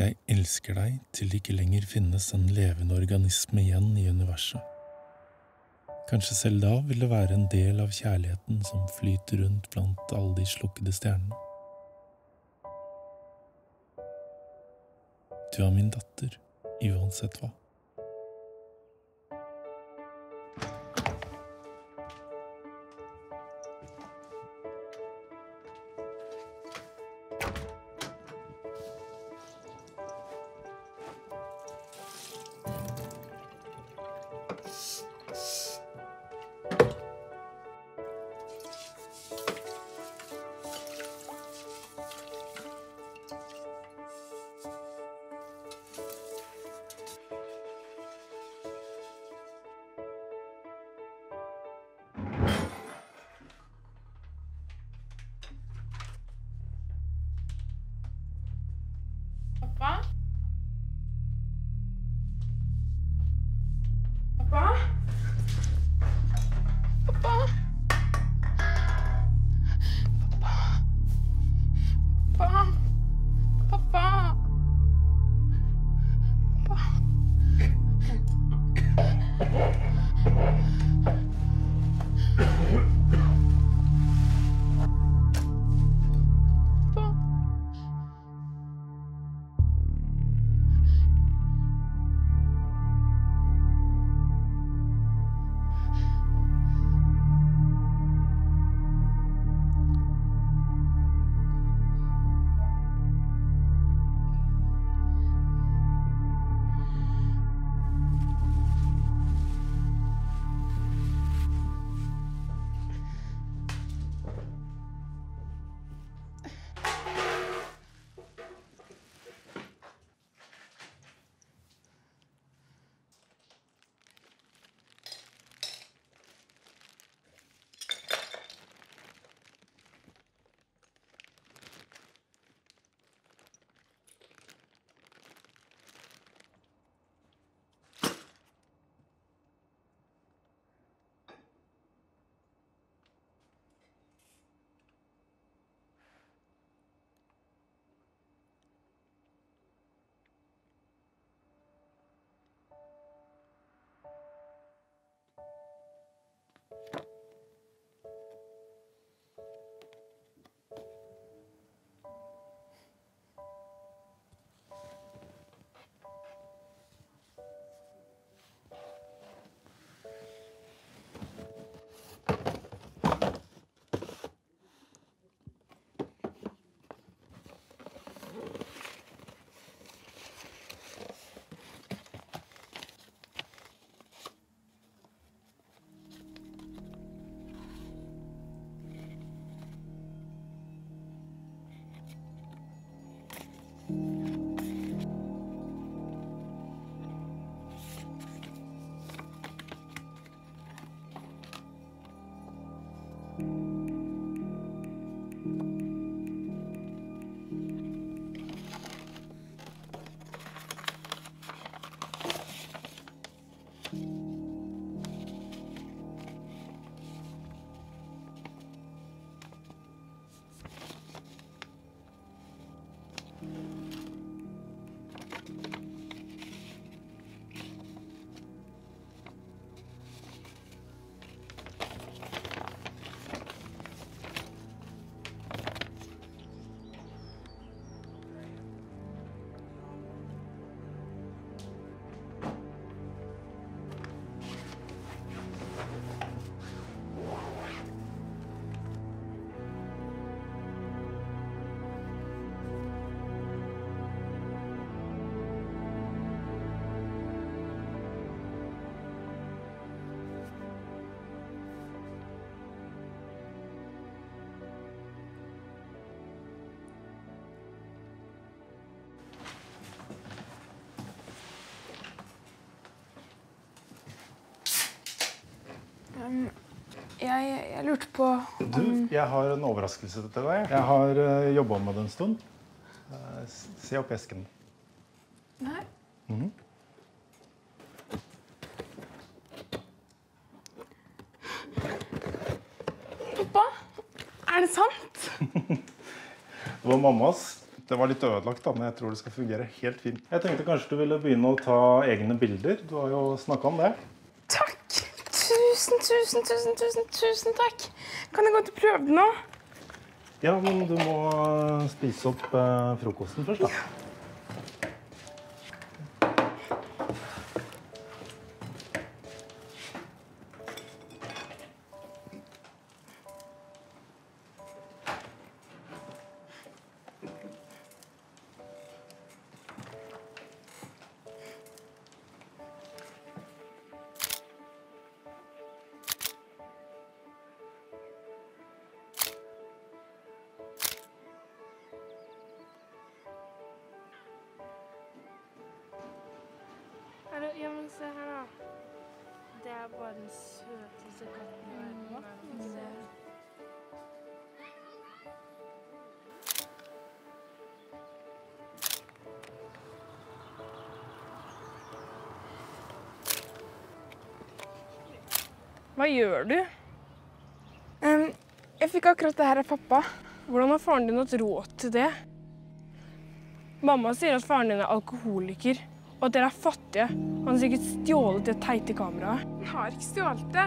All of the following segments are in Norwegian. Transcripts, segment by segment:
Jeg elsker deg til det ikke lenger finnes en levende organisme igjen i universet. Kanskje selv da vil det være en del av kjærligheten som flyter rundt blant alle de slukkede stjernene. Du er min datter, uansett hva. Um, jeg, jeg lurte på om... Du, jeg har en overraskelse til deg. Jeg har uh, jobba med det en stund. Uh, se opp esken. Nei. Pappa, er det sant? Det var mammas. Det var litt ødelagt, da, men jeg tror det skal fungere helt fint. Jeg tenkte kanskje du ville begynne å ta egne bilder. Du har jo snakka om det. Takk! Tusen, tusen, tusen, tusen, tusen takk. Kan jeg gå til prøve nå? Ja, men du må spise opp eh, frokosten først, da. Hallo, Hva gjør du? Um, jeg fikk akkurat det her av pappa. Hvordan har faren din hatt råd til det? Mamma sier at faren din er alkoholiker, og at dere er fattige. Han har sikkert stjålet det teite kameraet. Han har ikke stjålet det.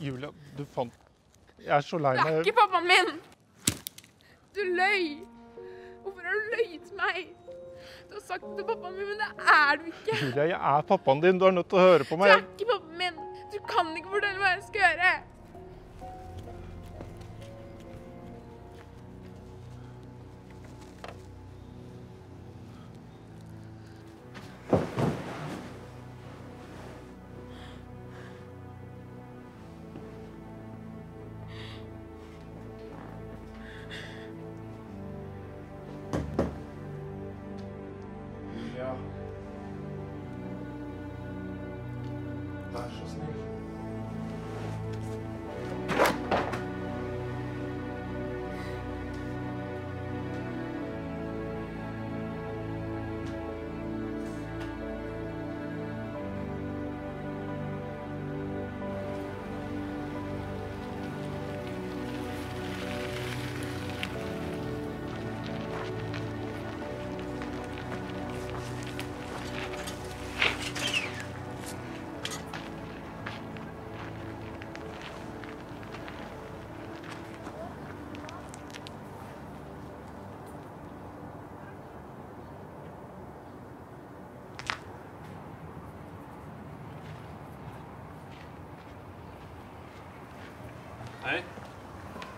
Julia, du fant Jeg er så lei Det er ikke pappaen min! Du løy! Hvorfor har du løyet til meg? Du har sagt det til pappaen min, men det er du ikke. Julia, jeg er pappaen din. Du er nødt til å høre på meg. Du er ikke pappaen min! Du kan ikke fortelle hva jeg skal gjøre!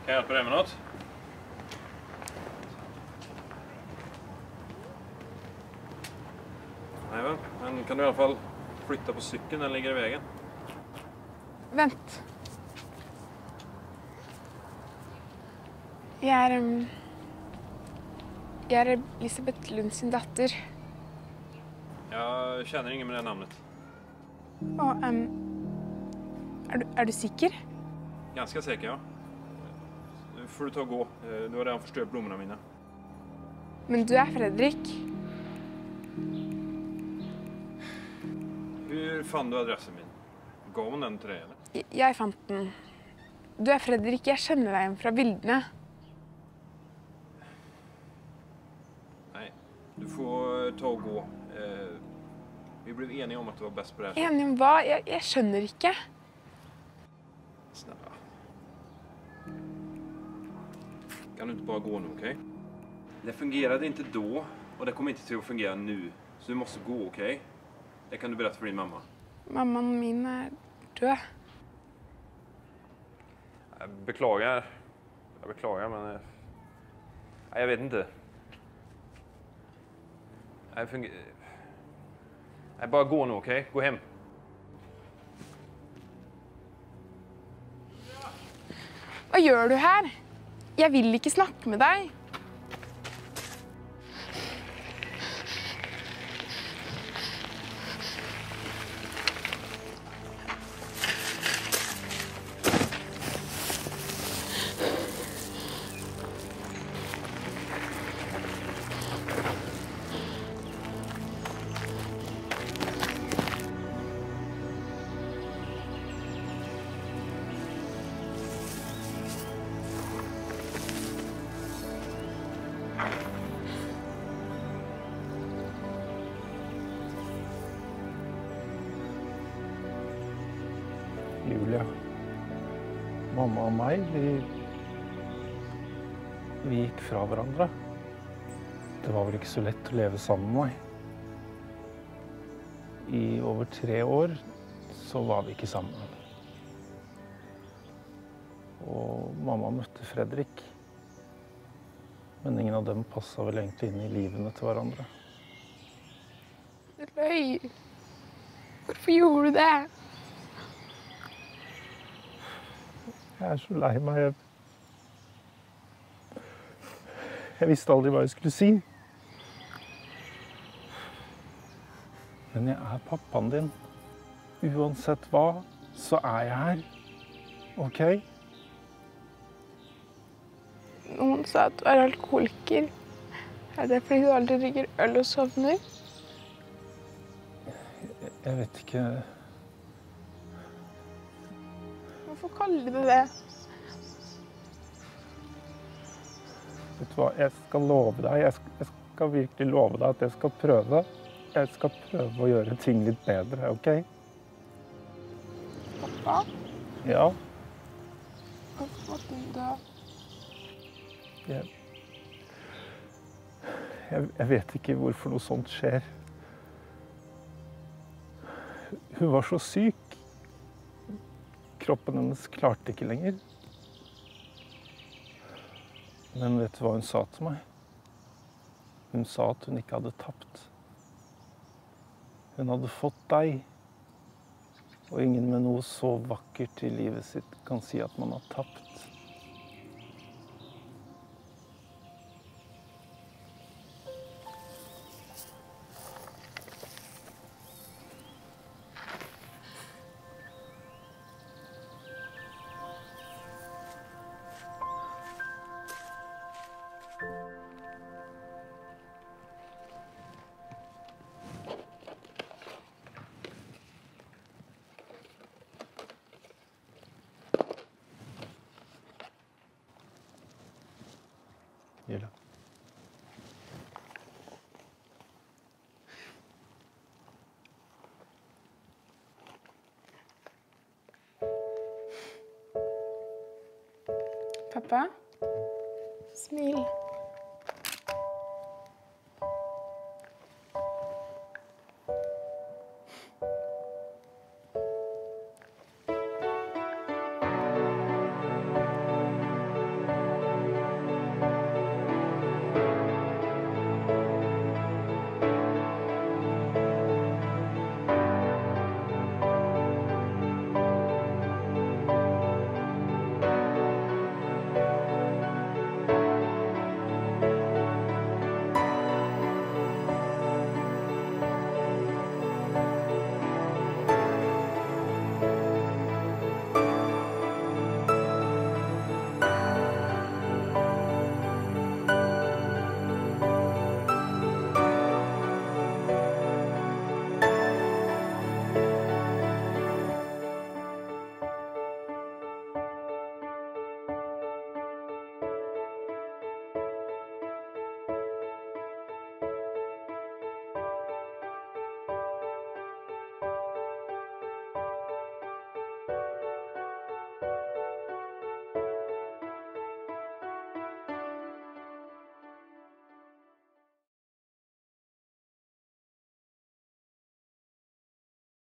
Kan jeg hjelpe deg med noe? Nei vel, men kan du i alle fall flytte på sykkelen? Den ligger i veien. Vent. Jeg er um, Jeg er Elisabeth Lund sin datter. Jeg kjenner ingen med det navnet. Og um, er, du, er du sikker? Ganske sikker, ja. Får du ta og gå. Eh, Du har redan forstört blommene mine. Men du er Fredrik. Hvor fant du adressen min? Gav hun den til deg, eller? Jeg, jeg fant den. Du er Fredrik. Jeg kjenner deg igjen fra bildene. Nei, du får ta og gå. Eh, Vi ble enige om at det var best på det her. Enig om hva? Jeg, jeg skjønner ikke. Snälla. Kan du ikke bare gå nå, ok? Det fungerade ikke da, og det kommer ikke til å fungere nå. Så du måste gå, ok? Det kan du berätta for din mamma. Mammaen min er død. Jeg beklager. Jeg beklager, men... eh, jeg vet ikke. Jeg funger... Nei, bare gå nå, ok? Gå hjem. Hva gjør du her? Jeg vil ikke snakke med deg. Mamma og meg, vi Vi gikk fra hverandre. Det var vel ikke så lett å leve sammen med meg. I over tre år så var vi ikke sammen. Og mamma møtte Fredrik. Men ingen av dem passa vel egentlig inn i livene til hverandre. Du løy. Hvorfor gjorde du det? Jeg er så lei meg. Jeg, jeg visste aldri hva jeg skulle si. Men jeg er pappaen din. Uansett hva, så er jeg her. OK? Noen sa at du er alkoholiker. Er det fordi du aldri drikker øl og sovner? Jeg vet ikke Kaller du det det? Vet du hva, jeg skal love deg. Jeg skal, jeg skal virkelig love deg at jeg skal prøve. Jeg skal prøve å gjøre ting litt bedre, OK? Pappa? Ja. Hvorfor måtte du dø? Jeg, jeg, jeg vet ikke hvorfor noe sånt skjer. Hun var så syk. Kroppen hennes klarte ikke lenger. Men vet du hva hun sa til meg? Hun sa at hun ikke hadde tapt. Hun hadde fått deg. Og ingen med noe så vakkert i livet sitt kan si at man har tapt. Pappa? Smil.